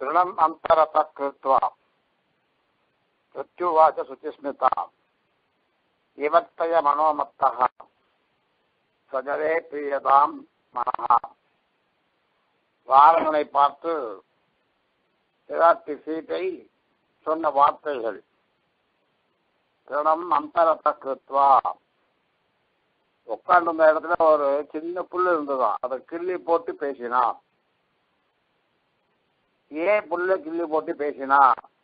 திருணம் அந்தரத கிருத்வா பிரத்யுவாச்ச சுச்சிஸ்மிதா இவத்தய மனோமத்தः சஜரே பிரியதாம் மனஹா வாரங்களை பார்த்து பிராட்டி சீதை சொன்ன வார்த்தைகள் திருணம் அந்தரத கிருத்வா உட்கார்ந்திருந்த இடத்துல ஒரு சின்ன புல்லு இருந்ததா அதை கிள்ளி போட்டு பேசினான். ஏன் புள்ள கிள்ளி போட்டு பேசினா?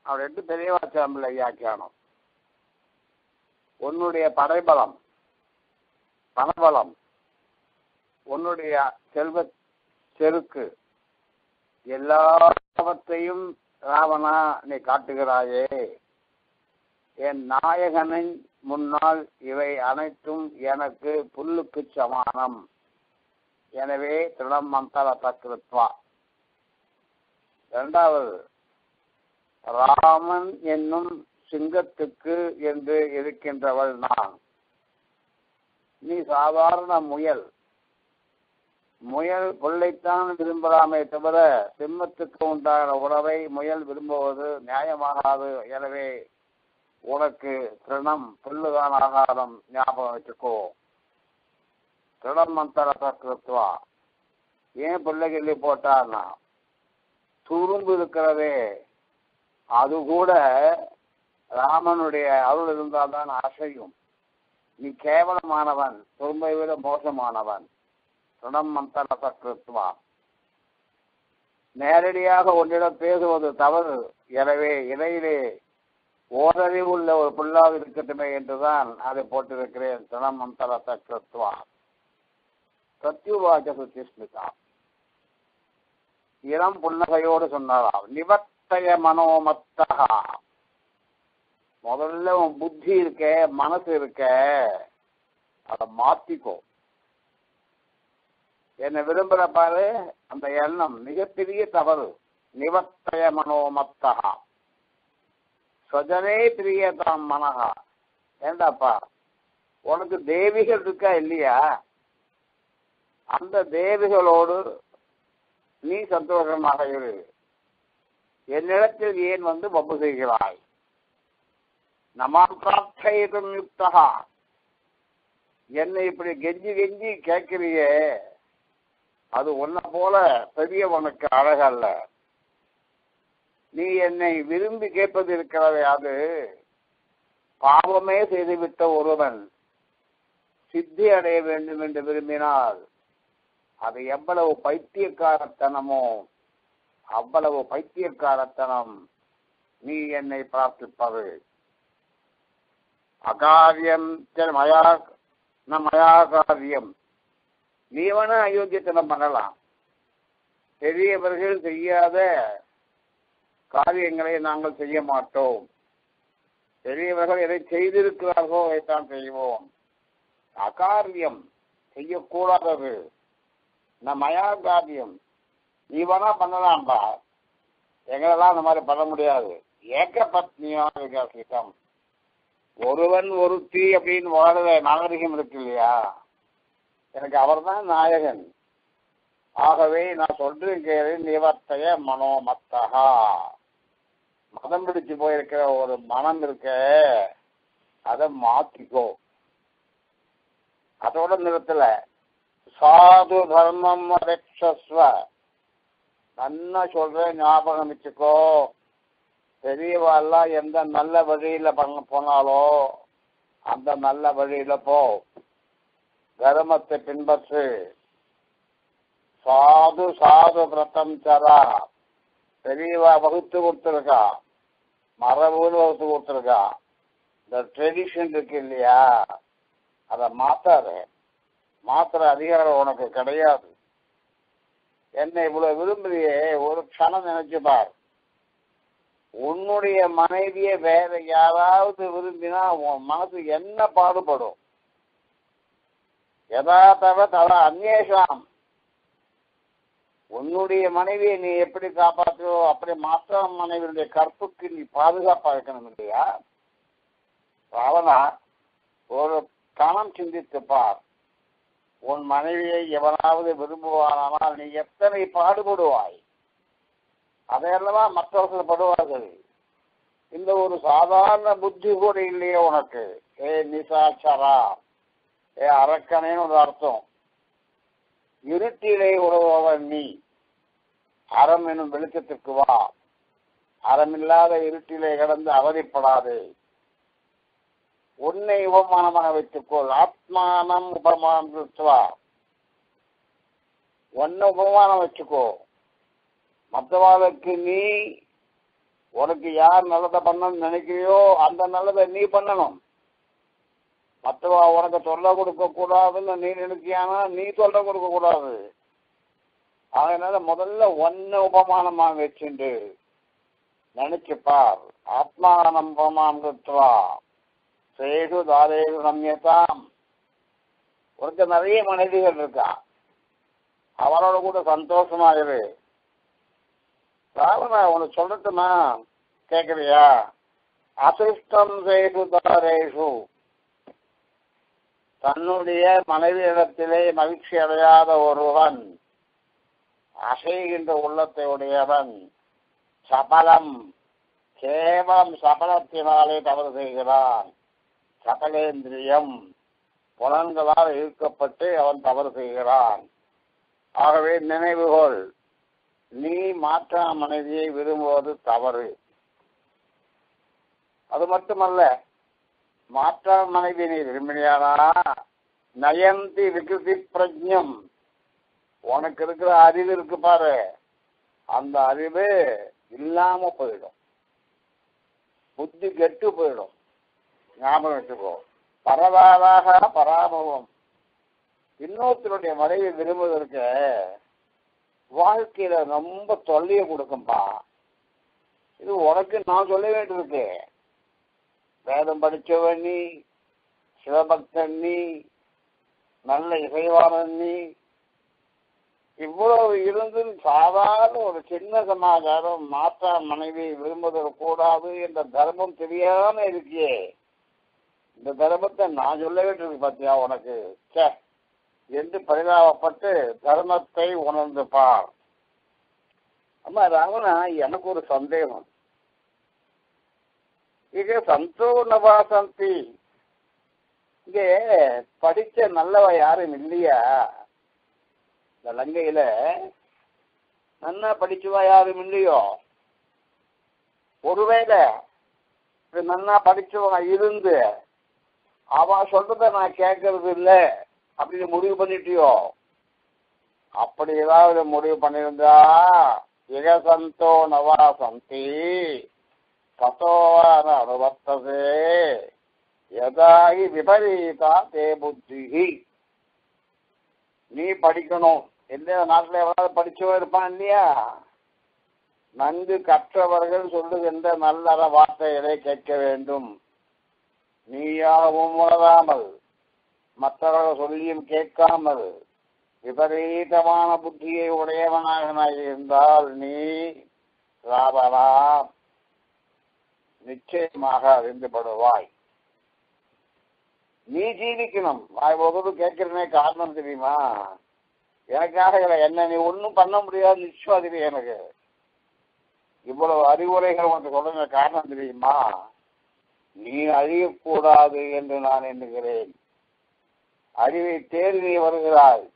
அப்படின்ட்டு பெரியவாச்சாம்பிள்ளை வியாக்கியானம் உன்னுடைய படைபலம் பணபலம் உன்னுடைய செல்வ செருக்கு எல்லாவற்றையும் ராவணா நீ காட்டுகிறாயே. என் நாயகனின் முன்னால் இவை அனைத்தும் எனக்கு புல்லுக்கு சமானம். எனவே திருடம் மந்தர தக்கிருத்வா இரண்டாவது ராமன் என்னும் சிங்கத்துக்கு என்று இருக்கின்றவள் நான். நீ சாதாரண முயல். முயல் புல்லைத்தான் விரும்பலாமே தவிர சிம்மத்துக்கு உண்டான உறவை முயல் விரும்புவது நியாயமாகாது. எனவே உனக்கு திருணம் புல்லுதான் ஆகாரம் ஞாபகம் வச்சுக்கோ. திருடம் மந்தர கிருத்வா. ஏன் பிள்ளைகள் போட்டான்னா? துரும்பு இருக்கிறதே அது கூட ராமனுடைய அருள் இருந்தால்தான் அசையும். நீ கேவலமானவன் துரும்பை விட மோசமானவன். திருணம் மந்தர கிருத்வா நேரடியாக ஒன்றிடம் பேசுவது தவறு. எனவே இடையிலே ஓரறிவுள்ள ஒரு பிள்ளாக இருக்கட்டுமே என்றுதான் அதை போட்டிருக்கிறேன். தினம் மந்தர தத்துவா சத்யுவாச்ச சுச்சிஸ்மிதா இளம் புன்னகையோடு சொன்னாராம் நிவர்த்தய மனோமத்தகா. முதல்ல உன் புத்தி இருக்க மனசு இருக்க அதை மாத்திக்கோ. என்னை விரும்புற பாரு அந்த எண்ணம் மிகப்பெரிய தவறு. நிவர்த்தய மனோமத்தகா. சொஜனே பிரியதாம் மனகா ஏண்டாப்பா உனக்கு தேவிகள் இருக்கா இல்லையா? அந்த தேவிகளோடு நீ சந்தோஷமாக இரு. என்னிடத்தில் ஏன் வந்து வம்பு செய்கிறாய்? நமாம் பிரார்த்தயிடும் யுக்தகா என்னை இப்படி கெஞ்சி கெஞ்சி கேட்கிறியே? அது உன்னை போல பெரியவனுக்கு அழகல்ல. நீ என்னை விரும்பி கேட்பது இருக்கிறதே அது. பாவமே செய்துவிட்ட ஒருவன் சித்தி அடைய வேண்டும் என்று விரும்பினால் அது எவ்வளவு பைத்தியக்காரத்தனமோ அவ்வளவு பைத்தியக்காரத்தனம் நீ என்னை பிரார்த்திப்பது. அகாரியம் மயா மயா காரியம் நீ வேணா அயோக்கியத்தனம் பண்ணலாம். பெரியவர்கள் செய்யாத காரியங்களை நாங்கள் செய்ய மாட்டோம். பெரியவர்கள் எதை செய்திருக்கிறார்களோ அதைத்தான் செய்வோம். அகாரியம் செய்யக்கூடாதது. நான் மயா காரியம் நீ வேணா பண்ணலாம்பா. எங்களெல்லாம் அந்த மாதிரி பண்ண முடியாது. ஏக்க பத்னியா விகாசிக்கம் ஒருவன் ஒருத்தி அப்படின்னு வாழ நாகரிகம் இருக்கு இல்லையா? எனக்கு அவர் தான் நாயகன். ஆகவே நான் சொல்றேன் நிவர்த்தைய மனோமத்தகா. மதம் பிடிச்சு போயிருக்கிற ஒரு மனம் இருக்க அதை மாத்திக்கோ. அதோட நிறுத்தலை. சாது தர்மம் ரக்ஷஸ்வ நல்லா சொல்ற ஞாபகம் வச்சுக்கோ. பெரியவாள்லாம் எந்த நல்ல வழியில பண்ண போனாலோ அந்த நல்ல வழியில போ. தர்மத்தை பின்பற்று. சாது சாது விரதம் சரா. பெரியவா வகுத்து கொடுத்துருக்கா. மரபுன்னு வகுத்து கொடுத்துருக்கா. இந்த ட்ரெடிஷன் இருக்கு இல்லையா? அதை மாத்தாரு மாத்திர அதிகாரம் உனக்கு கிடையாது. என்னை இவ்வளவு விரும்புறியே ஒரு க்ஷணம் நினைச்சு பார். உன்னுடைய மனைவியை வேற யாராவது விரும்பினா உன் மனசு என்ன பாடுபடும்? யதார்த்தவ தவ அந்நேஷம். உன்னுடைய மனைவியை நீ எப்படி காப்பாற்றுவோ அப்படி மற்ற மனைவியுடைய கற்புக்கு நீ பாதுகாப்பா இருக்கணும் இல்லையா? ராவணா ஒரு கணம் சிந்தித்து பார். உன் மனைவியை எவனாவது விரும்புவானால் நீ எத்தனை பாடுபடுவாய்? அதையெல்லாம் மற்றவர்கள் படுவார்கள். இந்த ஒரு சாதாரண புத்தி கூட இல்லையே உனக்கு. ஏ நிசாச்சரா. ஏ அரக்கனேன்னு ஒரு அர்த்தம். இருட்டிலே உறவன் நீ. அறம் எனும் வெளிச்சத்திற்கு வா. அறமில்லாத இருட்டிலே கிடந்து அவதிப்படாதே. உன்னை உபமானமாக வைத்துக்கொள். ஆத்மானம் உபமானம் திருத்துவா. உன்னை உபமானம் வச்சுக்கோ. மற்றவாளுக்கு நீ உனக்கு யார் நல்லதை பண்ணணும்னு நினைக்கிறியோ அந்த நல்லதை நீ பண்ணணும். மற்றவா உனக்கு தொல்லை கொடுக்க கூடாதுன்னு நீ நினைக்கியானா நீ தொல்லை கொடுக்க கூடாது. அதனால முதல்ல ஒன்னு உபமானமா வச்சுண்டு. நினைச்சு பார் ஆத்மானம் உபமானம் சேது தாரேது ரம்யதாம். உனக்கு நிறைய மனைவிகள் இருக்கா? அவரோட கூட சந்தோஷமா இரு. ராவணா உனக்கு சொல்லட்டுமா? கேக்குறியா? அசிஷ்டம் சேது தாரேஷு தன்னுடைய மனைவியிடத்திலே மகிழ்ச்சி அடையாத ஒருவன் அசைகின்ற உள்ளத்தை உடையவன் சபலம் கேவலம் சபலத்தினாலே தவறு செய்கிறான். சகலேந்திரியம் புலன்களால் ஈர்க்கப்பட்டு அவன் தவறு செய்கிறான். ஆகவே நினைவுகோள் நீ மாற்றா மனைவியை விரும்புவது தவறு. அது மட்டுமல்ல மாற்றா மனைவி நீ விரும்பினியானா? நயந்தி விகிருதி பிரஜம் உனக்கு இருக்கிற அறிவு இருக்கு பாரு. அந்த அறிவு இல்லாம போயிடும். புத்தி கெட்டு போயிடும். ஞாபகம் வச்சுக்கோ. பரவாதாக பராபவம். இன்னொருத்தருடைய மனைவி விரும்புவதற்கு வாழ்க்கையில ரொம்ப தொல்லையை கொடுக்கும்பா. இது உனக்கு நான் சொல்ல வேண்டியிருக்கு. வேதம் படிச்சவன் நீ சிவபக்தன் நீ நல்ல இசைவாளன் நீ இவ்வளவு இருந்து சாதாரண ஒரு சின்ன சமாச்சாரம் மாற்றா மனைவி விரும்புதல் கூடாது என்ற தர்மம் தெரியாம இருக்கியே. இந்த தர்மத்தை நான் சொல்ல வேண்டியிருக்கு உனக்கு? சே என்று பரிதாபப்பட்டு தர்மத்தை உணர்ந்து பார். அம்மா ராவணா எனக்கு ஒரு சந்தேகம். இது சந்தோ நவாசந்தி. இங்கே படிச்ச நல்லவ யாரும் இல்லையா? இந்த லங்கையில நன்னா படிச்சவா யாரும் இல்லையோ? ஒருவேளை இது நன்னா படிச்சவன் இருந்து அவ சொல்றத நான் கேட்கறது இல்ல. அப்படின்னு முடிவு பண்ணிட்டியோ? அப்படி ஏதாவது முடிவு பண்ணியிருந்தா இகசந்தோ நவா சந்தி தத்தோவான அனுவர்த்ததே எதாகி விபரீதா தே புத்தி நீ படிக்கணும். எந்த நாட்டில் எவ்வளவு படிச்சவன் இருப்பான் இல்லையா? நன்கு கற்றவர்கள் சொல்லுகின்ற நல்லற வார்த்தைகளை கேட்க வேண்டும். நீயாகவும் உணராமல் மற்றவர்கள் சொல்லியும் கேட்காமல் விபரீதமான புத்தியை உடையவனாக இருந்தால் நீ ராவணா நிச்சயமாக அறிந்துபடுவாய். நீ ஜீவிக்கணும். வாய் ஒவ்வொரு கேட்கிறனே காரணம் தெரியுமா? எனக்காக இல்லை. என்ன நீ ஒன்றும் பண்ண முடியாது நிச்சயம் தெரியும் எனக்கு. இவ்வளவு அறிவுரைகள் உனக்கு சொல்லுங்க காரணம் தெரியுமா? நீ அழியக்கூடாது என்று நான் எண்ணுகிறேன். அழிவை தேடி நீ வருகிறாய்.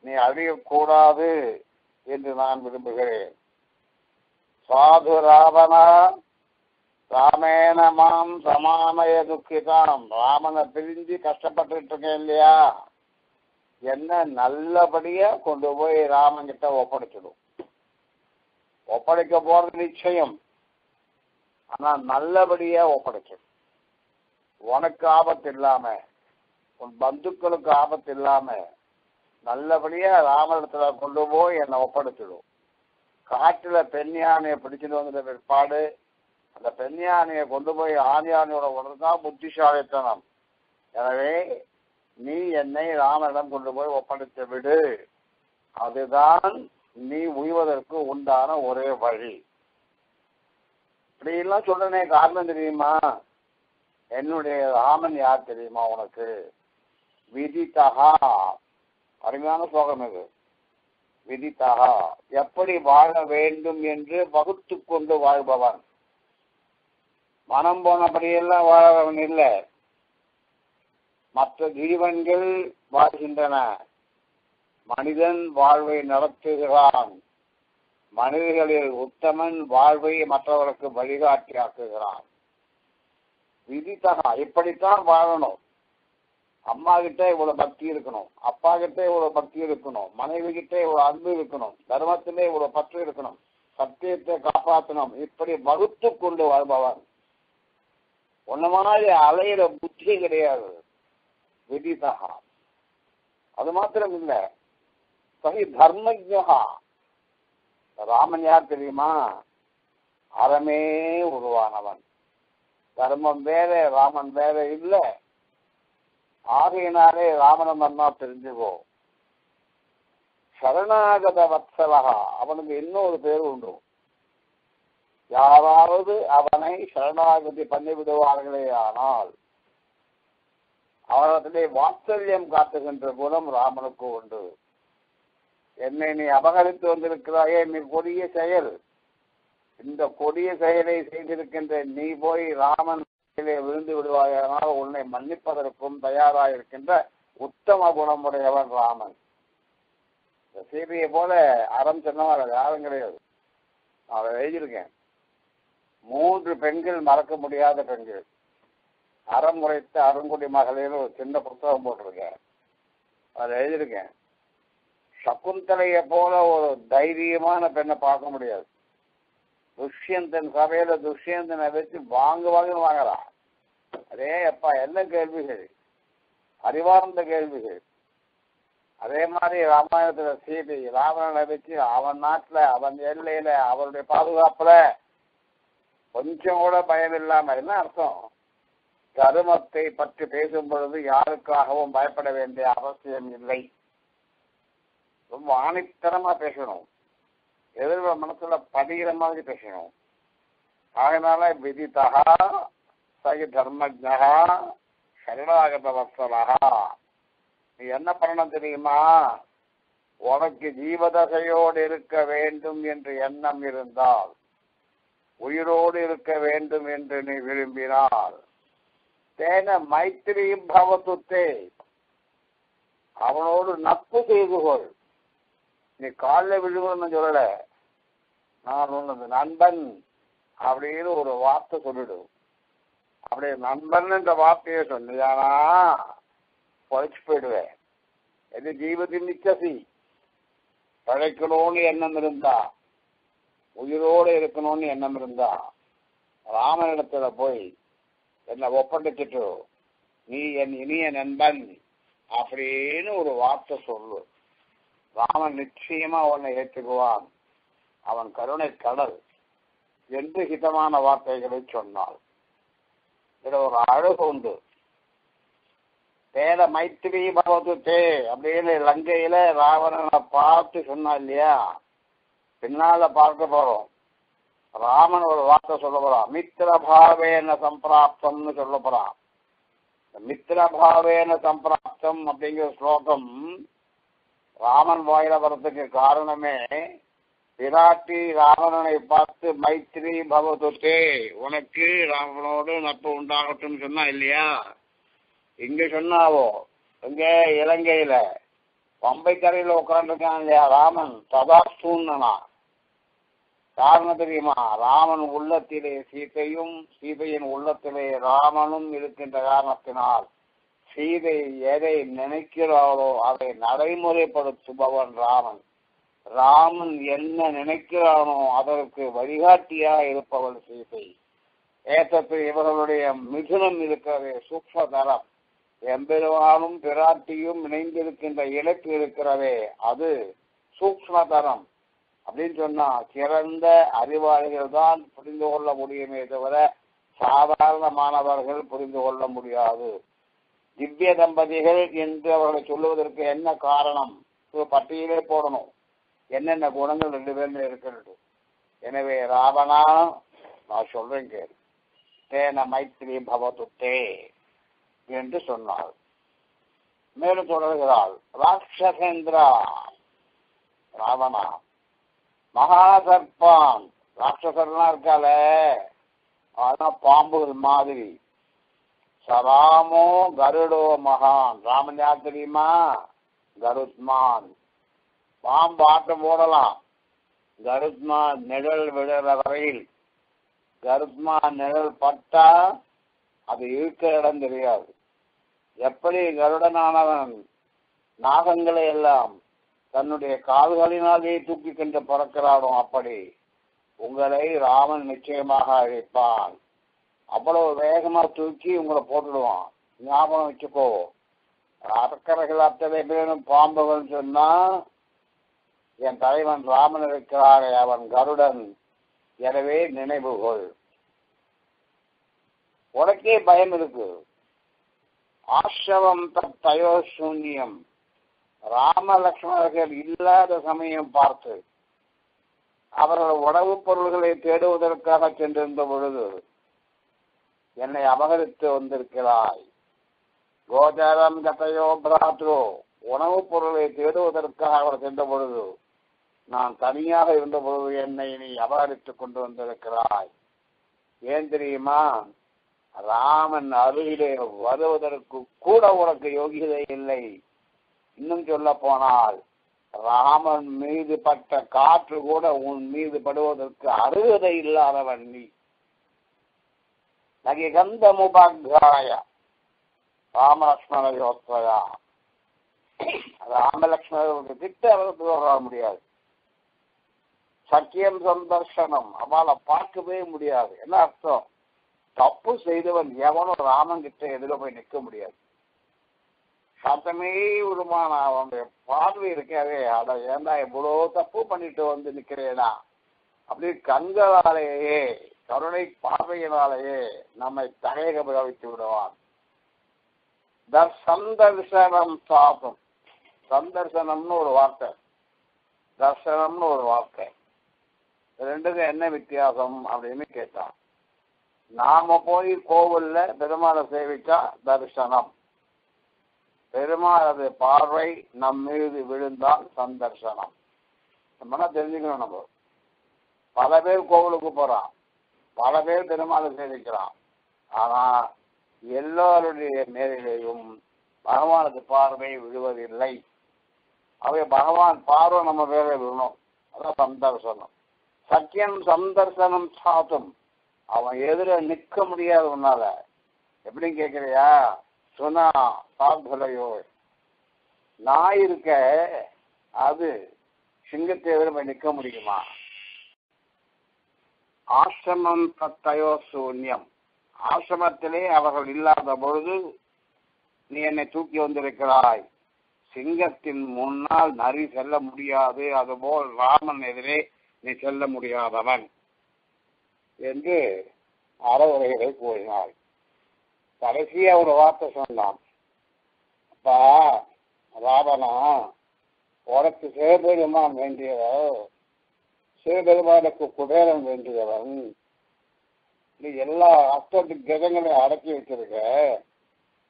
நீ அழியக்கூடாது என்று நான் விரும்புகிறேன். சாது ராவணா ராமேன மாம் சமாமய துக்கிதாம். ராமனை பிரிஞ்சு கஷ்டப்பட்டுட்டு இருக்கேன் இல்லையா? என்ன நல்லபடியா கொண்டு போய் ராமன் கிட்ட ஒப்படைச்சிடும். ஒப்படைக்க போறது நிச்சயம். ஆனா நல்லபடியா ஒப்படைச்சிடும் உனக்கு ஆபத்து இல்லாம உன் பந்துக்களுக்கு ஆபத்து இல்லாம நல்லபடியா ராமரத்துல கொண்டு போய் என்னை ஒப்படைச்சிடும். காட்டுல பெண் யானையை பிடிச்சிட்டு வந்துட்ட பிற்பாடு அந்த பெண் யானையை கொண்டு போய் ஆண் யானையோட உடனே புத்திசாலித்தனம். எனவே நீ என்னை ராமனிடம் கொண்டு போய் ஒப்படைத்து விடு. அதுதான் நீ உய்வதற்கு உண்டான ஒரே வழி. இப்படியெல்லாம் சொல்றனே காரணம் தெரியுமா? என்னுடைய ராமன் யார் தெரியுமா உனக்கு? விதித்தகா. அருமையான சோகம் இது. விதித்தகா. எப்படி வாழ வேண்டும் என்று வகுத்து கொண்டு வாழ்பவன். மனம் போனபடியெல்லாம் வாழவன் இல்லை. மற்ற ஜீவன்கள் வாழ்கின்றன. மனிதன் வாழ்வை நடத்துகிறான். மனிதர்களில் உத்தமன் வாழ்வை மற்றவர்களுக்கு வழிகாட்டியாக்குகிறான். விதித்தகா இப்படித்தான் வாழணும். அம்மா கிட்ட இவ்வளவு பக்தி இருக்கணும். அப்பா கிட்ட இவ்வளவு பக்தி இருக்கணும். மனைவி கிட்ட இவ்வளவு அன்பு இருக்கணும். தர்மத்திலே இவ்வளவு பற்று இருக்கணும். சத்தியத்தை காப்பாற்றணும். இப்படி வகுத்து கொண்டு வாழ்பவன். ஒன்ன மாதிரி அலையிற புத்தி கிடையாது. விதிதகா அது மாத்திரம் இல்லை சகி தர்மஜா ராமன் யார் தெரியுமா? அறமே உருவானவன். தர்மம் வேற ராமன் வேற இல்ல. ஆகையினாலே ராமனை நன்னா தெரிஞ்சுக்கோ. சரணாகத வத்சலகா. அவனுக்கு இன்னொரு பேர் உண்டு. யாராவது அவனை சரணாகதி பண்ணி விடுவார்களே ஆனால் அவரிடத்திலே வாத்சல்யம் காட்டுகின்ற குணம் ராமனுக்கு உண்டு. என்னை நீ அபகரித்து வந்திருக்கிறாயே நீ கொடிய செயல். இந்த கொடிய செயலை செய்திருக்கின்ற நீ போய் ராமன் விழுந்து விடுவாயானால் உன்னை மன்னிப்பதற்கும் தயாராக இருக்கின்ற உத்தம குணமுடையவன் ராமன். இந்த சீதையை போல அறம் சொன்னவன் யாரும் கிடையாது. நான் அதை எழுதியிருக்கேன். மூன்று பெண்கள் மறக்க முடியாத பெண்கள். அறம் உரைத்த அருங்குடி மகளிர் ஒரு சின்ன புத்தகம் போட்டிருக்கேன். அதை எழுதியிருக்கேன். சகுந்தலைய போல ஒரு தைரியமான பெண்ணை பார்க்க முடியாது. துஷ்யந்தன் சபையில துஷ்யந்தனை வச்சு வாங்கு வாங்க வாங்கலாம் அதே அப்பா என்ன கேள்விகள்? அறிவார்ந்த கேள்விகள். அதே மாதிரி ராமாயணத்துல சீதை ராவணனை வச்சு அவன் நாட்டுல அவன் எல்லையில அவருடைய பாதுகாப்புல கொஞ்சம் கூட பயம் இல்லாம என்ன அர்த்தம்? தருமத்தை பற்றி பேசும் பொழுது யாருக்காகவும் பயப்பட வேண்டிய அவசியம் இல்லை. ரொம்ப ஆணித்தனமா பேசணும். எதிர்வ மனசுல பதிகிற மாதிரி பேசணும். அதனால விதிதா சகி தர்மஜா சரணாகத வத்சலகா. நீ என்ன பண்ணணும் தெரியுமா? உனக்கு ஜீவதசையோடு இருக்க வேண்டும் என்று எண்ணம் இருந்தால் உயிரோடு இருக்க வேண்டும் என்று நீ விரும்பினால் தேன மைத்திரி பவத்துத்தே அவனோடு நட்பு செய்து கொள். நீ காலில் விழுகணும்னு சொல்லல. நான் உனது நண்பன் அப்படின்னு ஒரு வார்த்தை சொல்லிடு. அப்படி நண்பன் என்ற வார்த்தையை சொன்னியானா பொழைச்சு போயிடுவேன் எது ஜீவத்தின் நிச்சசி? பழைக்கணும்னு எண்ணம் இருந்தா உயிரோடு இருக்கணும்னு எண்ணம் இருந்தா ராமனிடத்துல போய் என்னை ஒப்படைச்சிட்டு நீ என் இனிய நண்பன் அப்படின்னு ஒரு வார்த்தை சொல்லு. ராமன் நிச்சயமா உன்னை ஏற்றுக்குவான். அவன் கருணை கடல் என்று ஹிதமான வார்த்தைகளை சொன்னாள். இதுல ஒரு அழகு உண்டு. பேர மைத்திரி பகவது தே அப்படின்னு லங்கையில ராவணனை பார்த்து சொன்னா இல்லையா? பின்னால பார்க்க போறோம். ராமன் ஒரு வார்த்தை சொல்ல போறான் மித்திரபாவேன சம்பிராப்தம்னு சொல்ல போறான் மித்திரபாவேன சம்பிராப்தம் அப்படிங்கிற ஸ்லோகம் ராமன் வாயில வர்றதுக்கு காரணமே விராட்டி ராவணனை பார்த்து மைத்திரி பகவதே உனக்கு ராவணோடு நட்பு உண்டாகட்டும் சொன்னா இல்லையா? இங்க சொன்னாவோ? இங்க இலங்கையில. பம்பை கரையில உட்காந்துருக்கான் இல்லையா ராமன்? சதாஸ்தூன்னா காரணம் தெரியுமா? ராமன் உள்ளத்திலே சீதையும் சீதையின் உள்ளத்திலே ராமனும் இருக்கின்ற காரணத்தினால் சீதை எதை நினைக்கிறாளோ அதை நடைமுறைப்படுத்துபவன் ராமன். ராமன் என்ன நினைக்கிறானோ அதற்கு வழிகாட்டியாக இருப்பவள் சீதை. ஏற்றத்தில் இவர்களுடைய மிதுனம் இருக்கிறது சூக்மதரம் எம்பெருமானும் பிராட்டியும் இணைந்திருக்கின்ற இலக்கு இருக்கிறதே அது சூக்மதரம் அப்படின்னு சொன்னா சிறந்த அறிவாளிகள் தான் புரிந்து கொள்ள முடியுமே தவிர சாதாரண மாணவர்கள் புரிந்து கொள்ள முடியாது. திவ்ய தம்பதிகள் என்று அவர்களை சொல்லுவதற்கு என்ன காரணம்? ஒரு பட்டியலே போடணும். என்னென்ன குணங்கள் ரெண்டு பேர்ல இருக்கிறது. எனவே ராவணா நான் சொல்றேன் கேள். தேன மைத்ரி பவத்து தே என்று சொன்னாள். மேலும் தொடர்கிறாள் ராட்சசேந்திரா ராவணா மகாசர்பான் ராட்சசர்லாம் இருக்காளே. அதான் பாம்புகள் மாதிரி. சராமோ கருடோ மகான் ராமன் யார் தெரியுமா? கருத்மான். பாம்பு ஆட்டம் போடலாம். கருத்மான் நிழல் விழுற வரையில். கருத்மான் நிழல் பட்டா அது இருக்கிற இடம் தெரியாது. எப்படி கருடனானவன் நாகங்களை எல்லாம் தன்னுடைய கால்களினாலே தூக்கி கொண்டு பறக்கிறானோ அப்படி உங்களை ராமன் நிச்சயமாக அழைப்பான். அவ்வளவு வேகமா தூக்கி உங்களை போட்டுடுவான். ஞாபகம் வச்சுக்கோ. அறக்கரைகள் அத்தனை பேரும் பாம்புகள் சொன்னா என் தலைவன் ராமன் இருக்கிறாரே அவன் கருடன். எனவே நினைவுகொள் உனக்கே பயம் இருக்கு. ஆசிரவம் தயோ சூன்யம் ராம லக்ஷ்மணர்கள் இல்லாத சமயம் பார்த்து அவர்கள் உணவுப் பொருள்களை தேடுவதற்காக சென்றிருந்த பொழுது என்னை அபகரித்து வந்திருக்கிறாய். கோச்சாரம் கதையோ பிராத்ரோ உணவுப் பொருளை தேடுவதற்காக அவர் சென்ற பொழுது நான் தனியாக இருந்த பொழுது என்னை நீ அபகரித்துக் கொண்டு வந்திருக்கிறாய். ஏன் தெரியுமா? ராமன் அருகிலே வருவதற்கு கூட உனக்கு யோகியதை இல்லை. இன்னும் சொல்ல போனால் ராமன் மீது பட்ட காற்று கூட உன் மீது படுவதற்கு அருகதை இல்லாதவன் நீ. நகி கந்தமுபாகாய ராமலக்ஷ்மண ராமலக்ஷ்மணர்களுக்கு திட்ட அவர்களுக்கு வர முடியாது. சத்தியம் சந்தர்சனம் அவளை பார்க்கவே முடியாது. என்ன அர்த்தம்? தப்பு செய்தவன் எவனும் ராமன் கிட்ட எதிர போய் நிற்க முடியாது. சத்தமே விடுமான அவனுடைய பார்வை இருக்காதே அட ஏண்டா இவ்வளோ தப்பு பண்ணிட்டு வந்து நிக்கிறேனா அப்படி கண்களாலேயே கருணை பார்வையினாலேயே நம்மை தகைக பிரவித்து விடுவான் சந்தர்சனம் சாப்பிடும் சந்தர்சனம்னு ஒரு வார்த்தை. தர்சனம்னு ஒரு வார்த்தை. ரெண்டுக்கும் என்ன வித்தியாசம் அப்படின்னு கேட்டான். நாம போய் கோவில்ல பெருமாளை சேவிச்சா தரிசனம். பெருமாளது பார்வை நம் மீது விழுந்தால் சந்தர்சனம். நம்ம தெரிஞ்சுக்கணும் நம்ம? பல பேர் கோவிலுக்கு போறான். பல பேர் பெருமாளை சேவிக்கிறான் ஆனா எல்லோருடைய நேரிலேயும் பகவானுக்கு பார்வை விழுவதில்லை. அவை பகவான் பார்வை நம்ம பேரை விழணும். அதான் சந்தர்சனம். சத்தியம் சந்தர்சனம் சாத்தும். அவன் எதிர நிற்க முடியாது உன்னால. எப்படி கேட்கிறியா சுனா சார்பலையோ. நான் இருக்க அது சிங்கத்தை எதிர போய் நிற்க முடியுமா? ஆசிரமம் தத்தையோ சூன்யம். ஆசிரமத்திலே அவர்கள் இல்லாத பொழுது நீ என்னை தூக்கி வந்திருக்கிறாய். சிங்கத்தின் முன்னால் நரி செல்ல முடியாது. அதுபோல் ராமன் எதிரே நீ செல்ல முடியாதவன் என்று அறவுரைகளை கூறினாள். கடைசியா ஒரு வார்த்தை சொன்னான். அப்பா ராவணா உனக்கு சிவபெருமான் வேண்டியதோ? சிவபெருமானுக்கு குபேரன் வேண்டியவன். நீ எல்லா அஷ்டத்து கிரகங்களையும் அடக்கி வச்சிருக்க.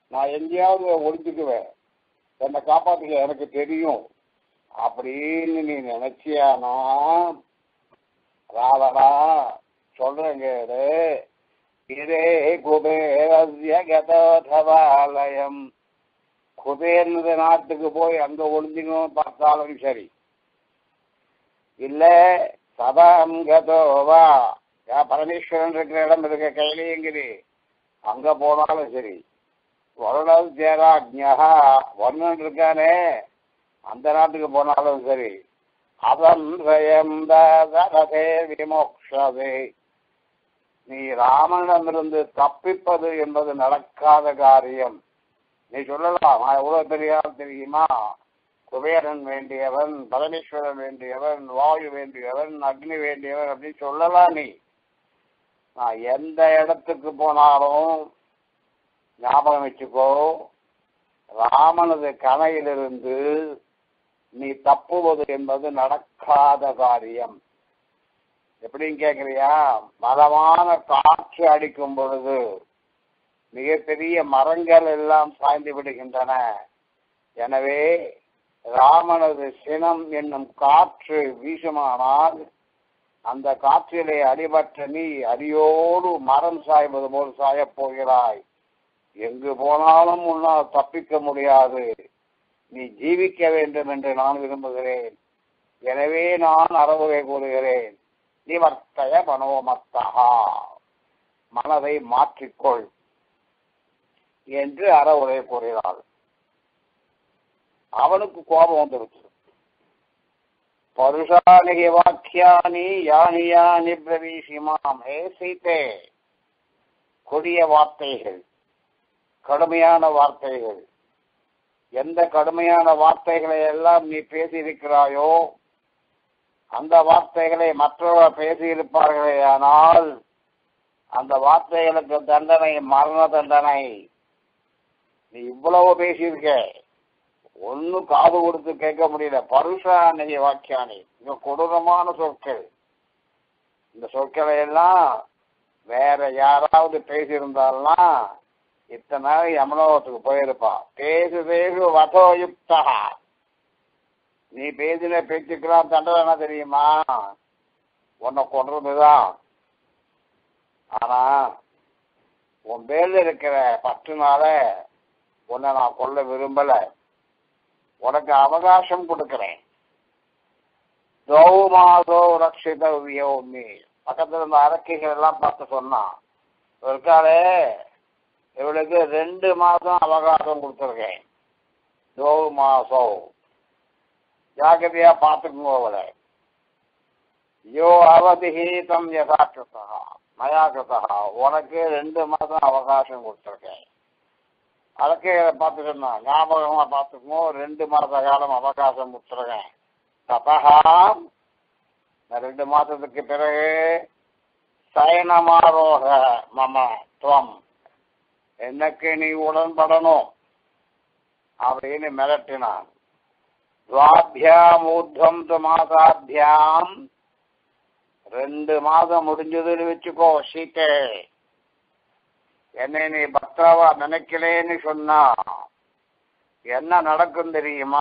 நான் எங்கேயாவது ஒழிஞ்சுக்குவேன் என்னை காப்பாற்றுக்க எனக்கு தெரியும். அப்படின்னு நீ நினைச்சியானா? ராவணா சொல்றேங்க இதே குபேரஸ்ய கதோதவாலயம். குபேரனுடைய நாட்டுக்கு போய் அங்க ஒளிஞ்சுக்கணும் பார்த்தாலும் சரி. இல்ல சதாம் கதோவா யா பரமேஸ்வரன் இருக்கிற இடம் இருக்க கையிலேங்குது அங்க போனாலும் சரி. வருணல் தேராஜ்யா வருணன் இருக்கானே. அந்த நாட்டுக்கு போனாலும் சரி. அதன் ரதே விமோக்ஷதே. நீ ராமனிடமிருந்து தப்பிப்பது என்பது நடக்காத காரியம். நீ சொல்லலாம் நான் எவ்வளவு பெரிய தெரியுமா? குபேரன் வேண்டியவன் பரமேஸ்வரன் வேண்டியவன் வாயு வேண்டியவன் அக்னி வேண்டியவன் அப்படின்னு சொல்லலாம் நீ. நான் எந்த இடத்துக்கு போனாலும் ஞாபகம் வச்சுக்கோ ராமனது கணையிலிருந்து நீ தப்புவது என்பது நடக்காத காரியம். எப்படின்னு கேக்குறியா? மதமான காற்று அடிக்கும் பொழுது மிகப்பெரிய மரங்கள் எல்லாம் சாய்ந்து விடுகின்றன. எனவே ராமனது சினம் என்னும் காற்று வீசுமானால் அந்த காற்றிலே அடிபட்ட நீ அடியோடு மரம் சாய்வது போல் சாயப் போகிறாய். எங்கு போனாலும் உன்னால் தப்பிக்க முடியாது. நீ ஜீவிக்க வேண்டும் என்று நான் விரும்புகிறேன். எனவே நான் அறவுரை கூறுகிறேன். நிவர்த்தய மனோமத்தகா மனதை மாற்றிக்கொள் என்று அறவுரை கூறினாள் அவனுக்கு கோபம் வந்துருச்சு. பருஷானி வாக்கியானி யானி யானி பிரவீசிமாம். ஹே சீதே கொடிய வார்த்தைகள் கடுமையான வார்த்தைகள். எந்த கடுமையான வார்த்தைகளை எல்லாம் நீ பேசியிருக்கிறாயோ அந்த வார்த்தைகளை மற்றவர்கள் பேசியிருப்பார்களே ஆனால் அந்த வார்த்தைகளுக்கு தண்டனை மரண தண்டனை. நீ இவ்வளவு பேசியிருக்க. ஒன்னும் காது கொடுத்து கேட்க முடியல. பருஷானி வாக்கியானி. மிக கொடூரமான சொற்கள். இந்த சொற்களை எல்லாம் வேற யாராவது பேசியிருந்தால்னா இத்தனை நாள் யமலோகத்துக்கு போயிருப்பான் பேசு பேசு வசோயுக்தா நீ பேசின பேச்சுக்கெல்லாம் தண்டனை என்ன தெரியுமா? உன்னை கொன்றதுதான் ஆனா உன் பேர்ல இருக்கிற பற்றுனால உன்னை நான் கொல்ல விரும்பலை. உனக்கு அவகாசம் கொடுக்கிறேன். மாதோ ரட்சிதவியோ நீ பக்கத்துல இருந்த அரக்கிகள் எல்லாம் பார்த்து சொன்னான் இருக்காளே இவளுக்கு ரெண்டு மாதம் அவகாசம் கொடுத்துருக்கேன். தோ மாசம் ஜாக்கிரதையா பார்த்துக்குங்க அவளை. யோ அவதிஹீதம் யதாக்கிருத்தா மயாக்கிருத்தா உனக்கு ரெண்டு மாதம் அவகாசம் கொடுத்துருக்கேன். அதுக்கு பார்த்துக்கணும் ஞாபகமா பார்த்துக்கோ ரெண்டு மாத காலம் அவகாசம் கொடுத்துருக்கேன். தபகா ரெண்டு மாதத்துக்கு பிறகு சயனமாரோக மம துவம் எனக்கு நீ உடன்படணும்? அப்படின்னு மிரட்டினான். துவாபியாம் ஊர்தம் து மாதாபியாம் ரெண்டு மாதம் முடிஞ்சதுன்னு வச்சுக்கோ சீட்டே. என்னை நீ பக்தாவா நினைக்கலேன்னு சொன்னா என்ன நடக்கும் தெரியுமா?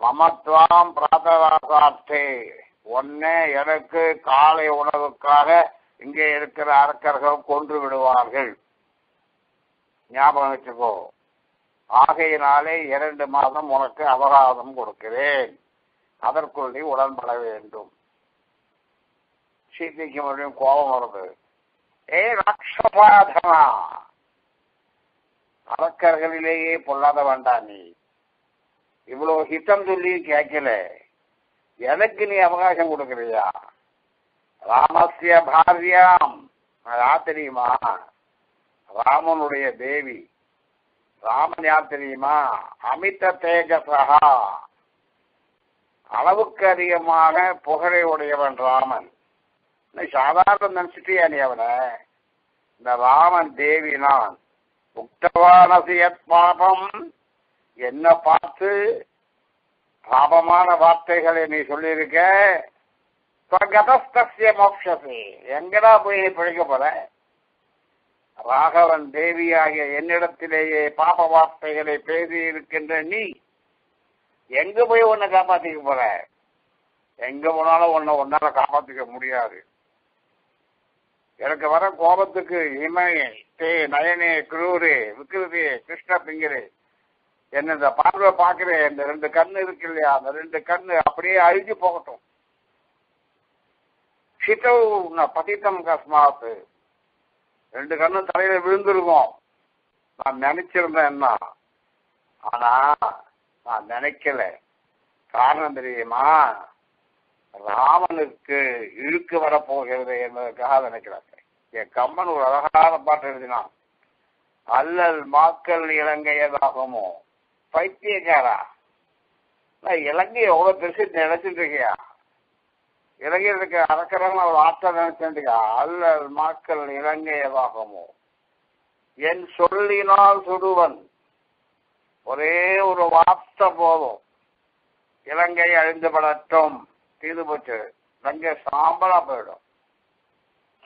மமத்வாம் பிராதவாசார்த்தே ஒன்னே எனக்கு காலை உணவுக்காக இங்கே இருக்கிற அரக்கர்கள் கொன்று விடுவார்கள். ஞாபகம் வச்சுக்கோ. ஆகையினாலே இரண்டு மாதம் உனக்கு அபராதம் கொடுக்கிறேன். அதற்குள் நீ உடன்பட வேண்டும். சீதைக்கு மறுபடியும் கோபம் வருது. ஏ ராட்சபாதனா அரக்கர்களிலேயே பொல்லாத வேண்டாம். நீ இவ்வளவு ஹிதம் சொல்லி கேட்கல. எனக்கு நீ அவகாசம் கொடுக்கறியா ராமசிய பாரியாம் யார் தெரியுமா? ராமனுடைய தேவி. ராமன் யார் தெரியுமா? அமித தேஜசகா அளவுக்கு அதிகமாக புகழை உடையவன் ராமன். நீ சாதாரணம் நினைச்சிட்டியா நீ அவனை. இந்த ராமன் தேவி நான் உக்தவானசியத் பாபம். என்ன பார்த்து பாபமான வார்த்தைகளை நீ சொல்லியிருக்க? ஸ்வகதஸ்தஸ்ய மோக்ஷசி. எங்கடா போய் நீ பிழைக்க போற? ராகவன் தேவியாகிய என்னிடத்திலேயே பாப வார்த்தைகளை பேசி இருக்கின்ற நீ எங்க போய் உன்னை காப்பாத்திக்க போற? எங்க போனாலும் உன்னை உன்னால காப்பாத்திக்க முடியாது. எனக்கு வர கோபத்துக்கு இமயே தே நயனே குரூரே விக்கிருதே கிருஷ்ண பிங்கரே. என்ன இந்த பார்வை பார்க்கிறேன். இந்த ரெண்டு கண்ணு இருக்கு இல்லையா? அந்த ரெண்டு கண்ணு அப்படியே அழிஞ்சு போகட்டும். சித்தவ் பதித்தம் கஸ்மாத்து. ரெண்டு கண்ணும் தலையில விழுந்திருக்கும். நான் நினைச்சிருந்தேன் என்ன ஆனா நான் நினைக்கல. காரணம் தெரியுமா? ராமனுக்கு இழுக்கு வரப்போகிறது என்பதற்காக நினைக்கிறார்கள். என் கம்மன் ஒரு அழகான பாட்டு எழுதினான். அல்லல் மாக்கள் இலங்கையதாகுமோ பைத்தியக்காரா? நான் இலங்கை எவ்வளவு பெருசு நினைச்சிட்டு இருக்கியா? இலங்கையில் இருக்க அரக்கரன் ஒரு ஆற்ற நினைச்சிருக்கா அல்லல் மாக்கள் இலங்கையதாகுமோ என் சொல்லினால் சுடுவன். ஒரே ஒரு வார்த்தை போதும். இலங்கை அழிந்துபடட்டும் தீது போச்சு. லங்கை சாம்பலா போயிடும்.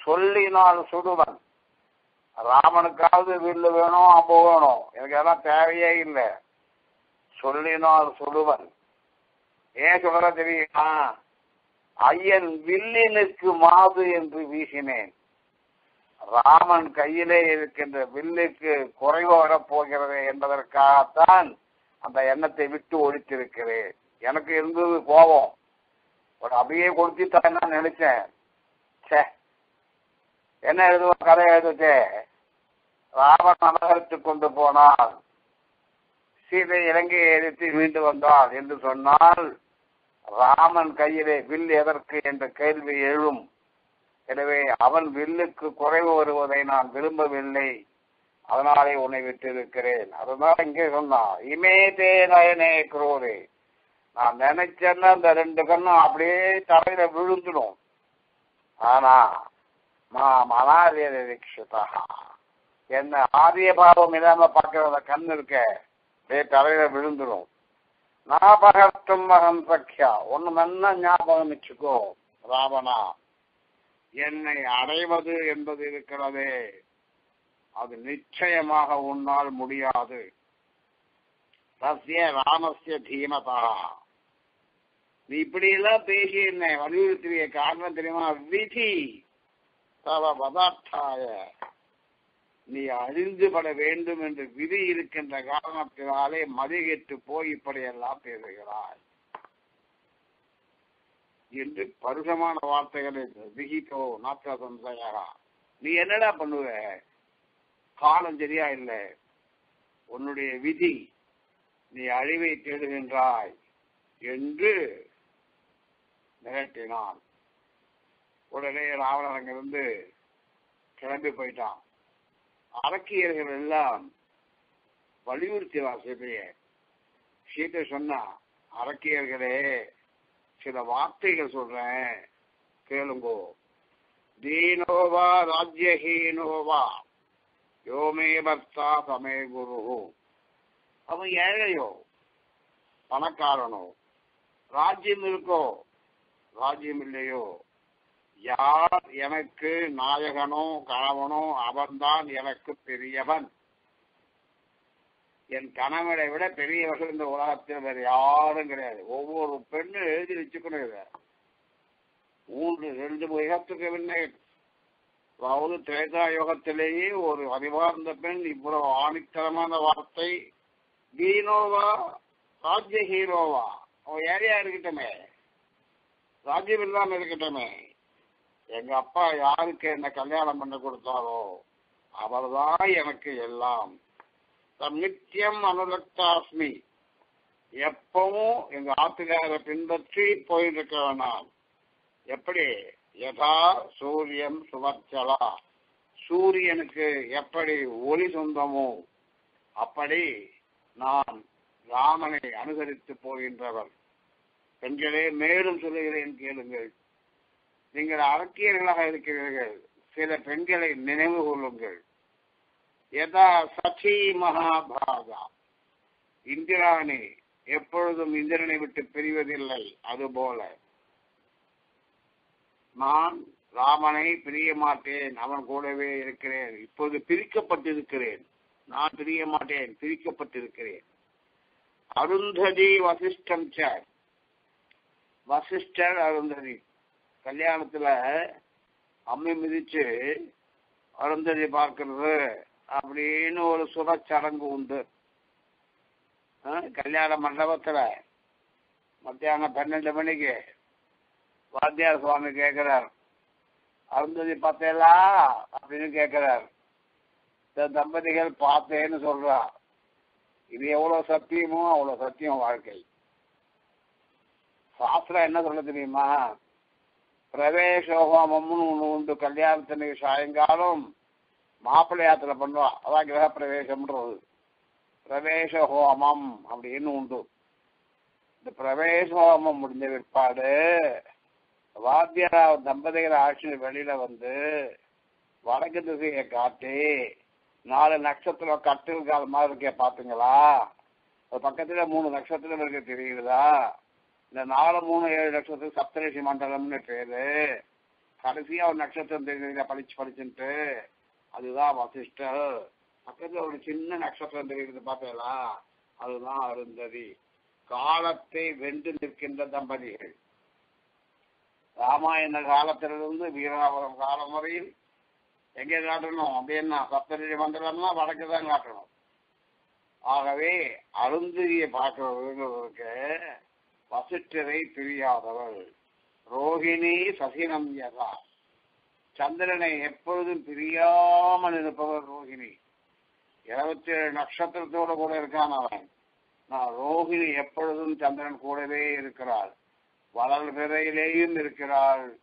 சொல்லினால் சுடுவன். ராமனுக்காவது வில்லு வேணும் அம்பு வேணும் எனக்கு அதெல்லாம் தேவையே இல்லை. சொல்லினால் சுடுவன். ஏன் சொல்ற தெரியுமா? ஐயன் வில்லினுக்கு மாது என்று வீசினேன். ராமன் கையிலே இருக்கின்ற வில்லுக்கு குறைவு வரப்போகிறது என்பதற்காகத்தான் அந்த எண்ணத்தை விட்டு ஒழித்திருக்கிறேன். எனக்கு இருந்தது கோபம். ஒரு அப்படியே கொடுத்துட்டான்னு நான் நினைச்சேன். சே என்ன எழுதுவோம் கதை எழுதுச்சே ராமன் நரகத்துக்கு கொண்டு போனால் சீதை இலங்கையை எதிர்த்து மீண்டு வந்தாள் என்று சொன்னால் ராமன் கையிலே வில் எதற்கு என்ற கேள்வி எழும். எனவே அவன் வில்லுக்கு குறைவு வருவதை நான் விரும்பவில்லை. அதனாலே உன்னை விட்டிருக்கிறேன். அதனால் இங்கே சொன்னான் இமே தே நயனே குரோரே நான் நினைச்சேன்னா அந்த ரெண்டு கண்ணும் அப்படியே தலையில விழுந்துடும். ஆனா மா மனாரிய தீட்சிதா என்ன ஆரிய பாவம் இல்லாம பார்க்கிற கண் இருக்க அப்படியே தலையில விழுந்துடும். ஞாபகத்தும் மகன் சக்கியா ஒண்ணு நல்லா ஞாபகம் வச்சுக்கோ ராவணா. என்னை அடைவது என்பது இருக்கிறதே. அது நிச்சயமாக உன்னால் முடியாது. தஸ்ய ராமஸ்ய தீமதா. நீ இப்படி எல்லாம் பேசி என்ன? வலியுறுத்திய காரணம் தெரியுமா? விதி. தவ பதார்த்தாய. நீ அழிந்துபட வேண்டும் என்று விதி இருக்கின்ற காரணத்தினாலே மதிகெட்டு போய் இப்படியெல்லாம் பேசுகிறாய். என்று பருஷமான வார்த்தைகளை விகித்தோ நாற்ற சந்தயா நீ என்னடா பண்ணுவ? காலம் சரியா இல்லை. உன்னுடைய விதி. நீ அழிவை தேடுகின்றாய் என்று நிகழ்த்தினான். உடனே ராவணன் அங்கிருந்து கிளம்பி போயிட்டான். அரக்கியர்கள் எல்லாம் வலியுறுத்தினார் சீதையை சீதை சொன்னா அரக்கியர்களே சில வார்த்தைகள் சொல்றேன் கேளுங்கோ. தீனோவா ராஜ்யஹீனோவா யோமே பர்த்தா சமே குரு அவன் ஏழையோ பணக்காரனோ ராஜ்யம் இருக்கோ ராஜ்யம் இல்லையோ யார் எனக்கு நாயகனோ கணவனோ அவன்தான் எனக்கு பெரியவன்? என் கணவனை விட பெரியவர்கள் இந்த உலகத்தில் வேறு யாரும் கிடையாது. ஒவ்வொரு பெண்ணும் எழுதி வச்சுக்கணும் இத. மூன்று ரெண்டு யுகத்துக்கு முன்னே அதாவது திரேதா யுகத்திலேயே ஒரு அறிவார்ந்த பெண் இவ்வளவு ஆணித்தரமான வார்த்தை. வீணோவா? ராஜ்ய ஹீரோவா? அவன் ஏரியா இருக்கட்டுமே ராஜ்யம் இல்லாமல் இருக்கட்டுமே. எங்க அப்பா யாருக்கு என்ன கல்யாணம் பண்ண கொடுத்தாரோ அவர்தான் எனக்கு எல்லாம். நித்தியம் அனுலக்தாஸ்மி எப்பவும் எங்க ஆத்துக்கார பின்பற்றி போயிட்டு இருக்க வேணாம் எப்படி? யதா சூரியன் சுவர்ச்சலா. சூரியனுக்கு எப்படி ஒளி சொந்தமோ அப்படி நான் ராமனை அனுசரித்து போகின்றவர். பெண்களே மேலும் சொல்லுகிறேன் கேளுங்கள். நீங்கள் அரக்கியர்களாக இருக்கிறீர்கள். சில பெண்களை நினைவு கொள்ளுங்கள். யதா சச்சி மகாபாகா. இந்திராணி எப்பொழுதும் இந்திரனை விட்டு பிரிவதில்லை அதுபோல. நான் ராமனை பிரிய மாட்டேன் அவன் கூடவே இருக்கிறேன். இப்போது பிரிக்கப்பட்டிருக்கிறேன். நான் பிரிய மாட்டேன் பிரிக்கப்பட்டிருக்கிறேன். அருந்ததி வசிஷ்டம் சார் வசிஷ்டர் அருந்ததி. கல்யாணத்துல அம்மி மிதிச்சு அருந்ததி பார்க்கறது அப்படின்னு ஒரு சுரச்சடங்கு உண்டு. கல்யாண மண்டபத்துல மத்தியானம் பன்னெண்டு மணிக்கு வாத்தியார் சுவாமி கேட்கிறார் அருந்ததி பார்த்தேலா அப்படின்னு கேட்கிறார் இந்த தம்பதிகள் பார்த்தேன்னு சொல்றா. இது எவ்வளவு சத்தியமோ அவ்வளவு சத்தியம் வாழ்க்கை. சாஸ்திரம் என்ன சொல்ல தெரியுமா? பிரவேசோகமம்னு ஒன்று உண்டு. கல்யாணத்தினுக்கு சாயங்காலம் மாப்பிள்ளை யாத்திரை பண்ணுவா. அதான் கிரக பிரவேசம்ன்றது பிரவேச ஹோமம் அப்படின்னு உண்டு. இந்த பிரவேச ஹோமம் முடிஞ்ச பிற்பாடு வாத்தியாரா தம்பதிகள் ஆட்சி வெளியில வந்து வடக்கு திசையை காட்டி நாலு நட்சத்திரம் கட்டில் கால் மாதிரி இருக்கே பாத்துங்களா? அது பக்கத்துல மூணு நட்சத்திரம் இருக்க தெரியுதா? இந்த நாலு மூணு ஏழு நட்சத்திரம் சப்தரிஷி மண்டலம்னு பேரு. கடைசியா ஒரு நட்சத்திரம் தெரியல படிச்சு படிச்சுட்டு அதுதான் வசிஷ்டர். பக்கத்துல ஒரு சின்ன நட்சத்திரம் தெரியுது பார்த்தீங்களா? அதுதான் அருந்ததி. காலத்தை வென்று நிற்கின்ற தம்பதிகள். ராமாயண காலத்திலிருந்து வீராபுரம் காலம் வரையில் எங்கே காட்டணும்? அப்படின்னா சப்தரிஷி மண்டலம்னா வடக்கு தான் காட்டணும். ஆகவே அருந்ததியை பார்க்கிறவர்களுக்கு வசிஷ்டரை பிரியாதவள். ரோகிணி சசினம் யதா சந்திரனை எப்பொழுதும் பிரியாமல் இருப்பவர் ரோகிணி. இருபத்தி ஏழு நட்சத்திரத்தோடு கூட இருக்கான் அவன். நான் ரோகிணி எப்பொழுதும் சந்திரன் கூடவே இருக்கிறாள். வளர் பிறையிலேயும் இருக்கிறாள்.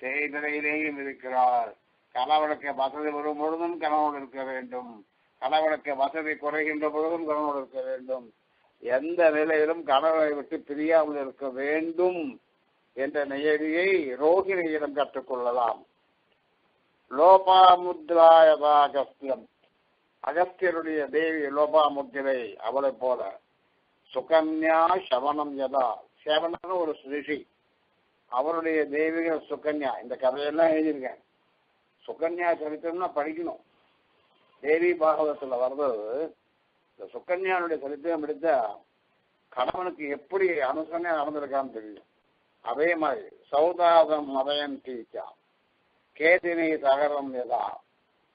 தேய்பிறையிலேயும் இருக்கிறாள். கணவனுக்கு வசதி வரும் பொழுதும் கணவனோடு இருக்க வேண்டும். கணவனுக்கு வசதி குறைகின்ற பொழுதும் கணவனோடு இருக்க வேண்டும். எந்த நிலையிலும் கணவரை விட்டு பிரியாமல் இருக்க வேண்டும் என்ற நியதியை ரோகிணியிடம் கற்றுக்கொள்ளலாம். லோபாமுத்ராயதா அகஸ்தியம் அகஸ்தியருடைய தேவி லோபாமுத்திரை அவளை போல. சுகன்யா சவணம் யதா. சேவனன்னு ஒரு ரிஷி. அவருடைய தேவிகள் சுகன்யா. இந்த கதையெல்லாம் எழுதியிருக்கேன். சுகன்யா சரித்திரம்னா படிக்கணும். தேவி பாகவதத்துல வர்றது இந்த சுக்கன்யானுடைய சரித்திரம் எடுத்தா கணவனுக்கு எப்படி அனுசரணையா நடந்திருக்கான்னு தெரியும். அதே மாதிரி சௌதாதம் மதயன் தீச்சா கேசினி சகரம் எதா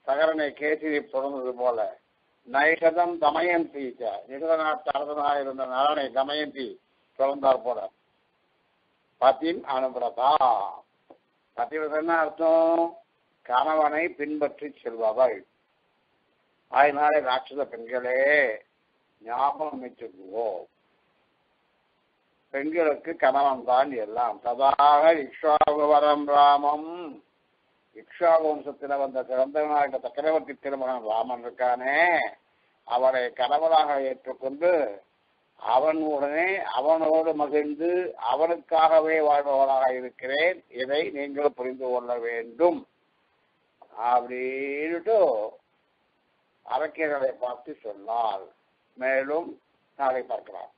சகரனை கேசினி பிறந்தது போல நைஷதம் தமயந்தி நிகழ நாட்டு அரசனாக இருந்த நலனை தமயந்தி பிறந்தார் போல. பதின் அனுபிரதா. பதிவிரதன்னா அர்த்தம்? கணவனை பின்பற்றி செல்பவள் அதனால ராட்சத பெண்களே ஞாபகம் வச்சுக்குவோம் பெண்களுக்கு கணவன் தான் எல்லாம். ததாக இக்ஷாகுவரம் ராமம். இக்ஷா வம்சத்தில் வந்த சிறந்தவனாக சக்கரவர்த்தி திருமகன் ராமன் இருக்கானே. அவரை கணவனாக ஏற்றுக்கொண்டு அவன் உடனே அவனோடு மகிழ்ந்து அவனுக்காகவே வாழ்பவனாக இருக்கிறேன். இதை நீங்கள் புரிந்து கொள்ள வேண்டும். அப்படின்ட்டு அரக்கியர்களை பார்த்து சொன்னால் மேலும் நாளை பார்க்கலாம்